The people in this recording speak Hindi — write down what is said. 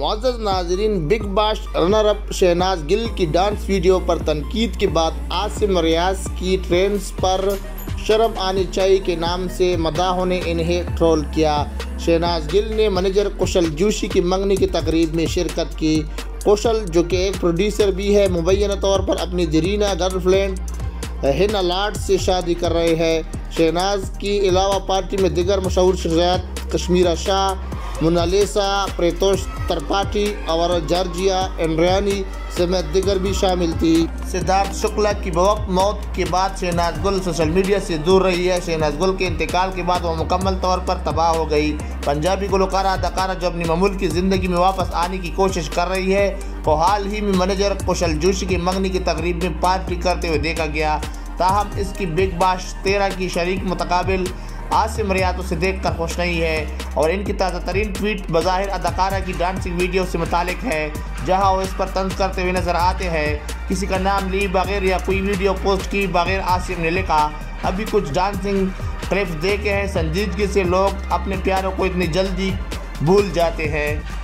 मुआज़ नाजरीन, Bigg Boss runner up Shehnaaz Gill की डांस वीडियो पर तनकीद के बाद आसिम रियाज की ट्रेंड्स पर शर्म आनी चाहिए के नाम से मदाहों ने इन्हें ट्रोल किया। शहनाज गिल ने मैनेजर कुशल जोशी की मंगनी की तकरीब में शिरकत की। कुशल, जो कि एक प्रोड्यूसर भी है, मुबैना तौर पर अपनी जरीना गर्लफ्रेंड हिना लाट से शादी कर रहे हैं। शहनाज के अलावा पार्टी में दिगर मशहूर शख्सियात कश्मीरा शाह मोनालिसा प्रेतोश त्रिपाठी और जॉर्जिया, एंड्रियानी समेत दिगर भी शामिल थी। सिद्धार्थ शुक्ला की बवक मौत के बाद शहनाज गुल सोशल मीडिया से दूर रही है। शहनाज गुल के इंतकाल के बाद वह मुकम्मल तौर पर तबाह हो गई। पंजाबी गुलकारा, अदाकारा जो अपनी ममूल की ज़िंदगी में वापस आने की कोशिश कर रही है, वो हाल ही में मैनेजर कुशल जोशी की मंगनी की तकरीब में पार्टी करते हुए देखा गया। ताहम इसकी बिग बाश तेरह की शरीक मुतकाबिल आसिम रियात उसे देख कर खुश नहीं है और इनकी ताज़ा तरीन ट्वीट बज़ाहिर अदाकारा की डांसिंग वीडियो से मुतल है। जहाँ वो इस पर तंज करते हुए नज़र आते हैं। किसी का नाम ली बगैर या कोई वीडियो पोस्ट की बगैर आसिम ने लिखा। अभी कुछ डांसिंग क्लिप्स देखे हैं। संजीदगी से लोग अपने प्यारों को इतनी जल्दी भूल जाते हैं।